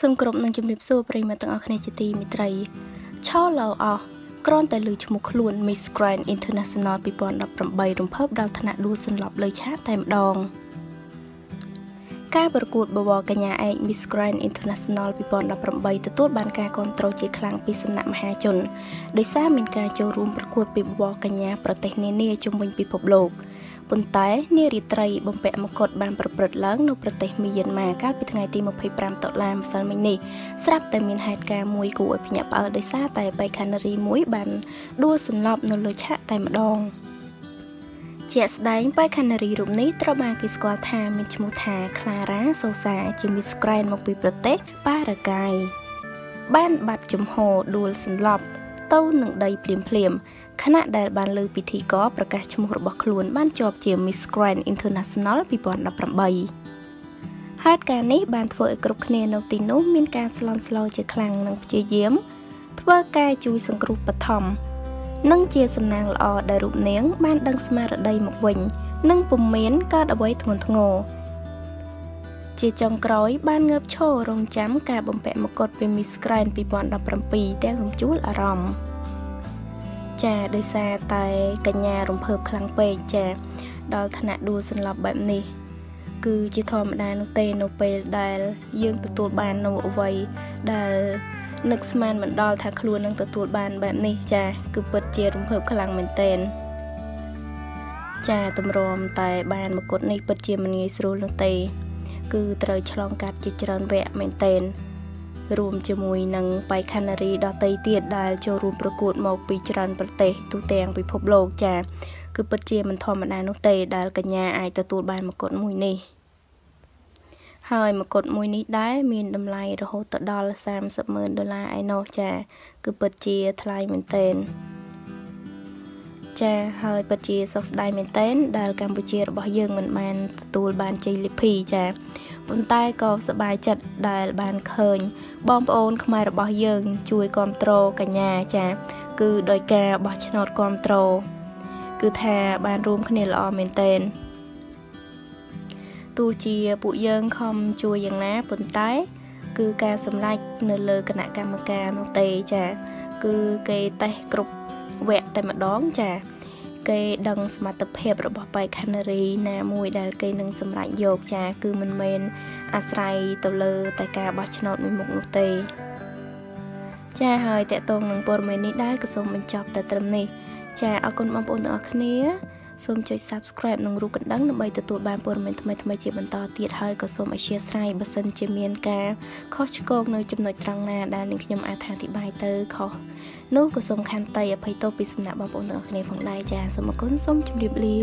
សូមគោរពនឹងជំរាបសួរប្រិយមិត្តទាំងអស់គ្នាជាទីមេត្រីឆោឡូអស់គ្រាន់តែលើឈ្មោះខ្លួន Miss Grand International 2018រំភើបដល់ថ្នាក់ដួលសន្លប់លើឆាកតែម្ដងការប្រកួតបវរកញ្ញាឯក Miss Grand International 2018ទទួលបានការគ្រប់គ្រងជាខ្លាំងពីសំណាក់មហាជនដោយសារមានការចូលរួមប្រកួតពីបវរកញ្ញាប្រទេសនានាជុំវិញពិភពលោក។ ប៉ុន្តែនារីត្រីបំពាក់មកុដបានប្រព្រឹត្តឡើងនៅប្រទេសមីយ៉ាន់ម៉ាកាលពីថ្ងៃទី25តុលាម្សិលមិញនេះស្រាប់តែមានហេតុការណ៍មួយគួរឲ្យភ្ញាក់ផ្អើលដោយសារតែបេក្ខនារីមួយបានដួលសន្លប់នៅលើឆាកតែម្ដងជាក់ស្ដែងបេក្ខនារីរូបនេះត្រូវបានគេស្គាល់ថាមានឈ្មោះថា Clara Sosa ជា Miss Grand មកពីប្រទេសប៉ារ៉ាហ្គាយបានបាត់ចំហដួលសន្លប់ទៅនឹងដីភ្លាមភ្លាម ខណៈដែលបានលើពិធីករប្រកាសឈ្មោះរបស់ខ្លួនបានជាប់ជា Miss Grand International 2018ហេតុការណ៍នេះបានធ្វើឲ្យគ្រប់គ្នានៅទីនោះមានការស្លន់ស្លោជាខ្លាំងនិងព្យាយាម ធ្វើការជួយសង្គ្រោះបឋមនិងជាសំណាងល្អដែលរូបនាង បានដឹងស្មារតីមកវិញ និងពុំមានកើតអ្វីធ្ងន់ធ្ងរជាចុងក្រោយបានងើបឈររងចាំការបំពាក់មកុដពី Miss Grand 2017ទាំងរំជួលអារម្មណ៍ ចាដោយសារតែកញ្ញារំភើបខ្លាំងពេកចា ដល់ថ្នាក់ដួលសន្លប់បែបនេះ គឺជាធម្មតានោះទេនៅពេលដែល យើងទទួលបាននូវអ្វីដែលនឹកស្មានមិនដល់ថាខ្លួននឹងទទួលបានបែបនេះចាគឺពិតជារំភើបខ្លាំងមែនទែនចាតម្រាំតែបានមកុដនេះពិតជាមិនងាយស្រួលនោះទេ គឺត្រូវឆ្លងកាត់ជាច្រើនវគ្គមែនទែន រួមជាមួយនឹងបេក្ខនារីដទៃទៀតដែលចូលរួមប្រកួតមកពីច្រើនប្រទេសទូទាំងពិភពលោកចា៎គឺពិតជាមិនធម្មតានោះទេដែលកញ្ញាអាចទទួលបានមកុដមួយនេះហើយមកុដមួយនេះដែរមានតម្លៃរហូតទៅដល់30ម៉ឺនដុល្លារឯណោះចា គឺពិតជាថ្លៃមែនទែន ចាហើយពិតជាសោកស្ដាយមែនទែនដែលកម្ពុជារបស់យើងមិនបានទទួលបានជ័យលាភីចាប៉ុន្តែក៏សប្បាយចិត្តដែលបានឃើញ បងប្អូន ខ្មែររបស់យើង ជួយគ្រប់គ្រងកញ្ញាចា គឺដោយការបោះឆ្នោតគ្រប់គ្រងគឺថាបានរួមគ្នាល្អមែនទែនទោះជាពួកយើងខំជួយយ៉ាងណាប៉ុន្តែ គឺការសម្រេចនៅលើគណៈកម្មការនោះទេចា គឺគេតេស្តគ្រប់ វគ្គតែម្ដងចាគេដឹងសមត្ថភាពរបស់បេក្ខនារីណាមួយដែលគេនឹងសម្រេចយកចា គឺមិនមែនអាស្រ័យទៅលើ តែការបោះឆ្នោតមួយមុខនោះទេ ចាហើយតកតងនឹងព័ត៌មាននេះដែរក៏សូមបញ្ចប់តែត្រឹមនេះចាអរគុណបងប្អូនទាំងអស់គ្នាសូមចុច Subscribe និងរូបកណ្ដឹងដើម្បីទទួលបានព័ត៌មានថ្មីៗជាបន្តទៀតហើយក៏សូមអធិស្ឋានបើសិនជាមានការខុសឆ្គងនៅចំណុចត្រង់ណាដែលនាងខ្ញុំអាចថាអធិប្បាយទៅខុស នោះក៏សូមខន្តីអភ័យទោសពីសំណាក់បងប្អូនទាំងអស់គ្នាផងដែរចាសូមអរគុណសូមជម្រាបលា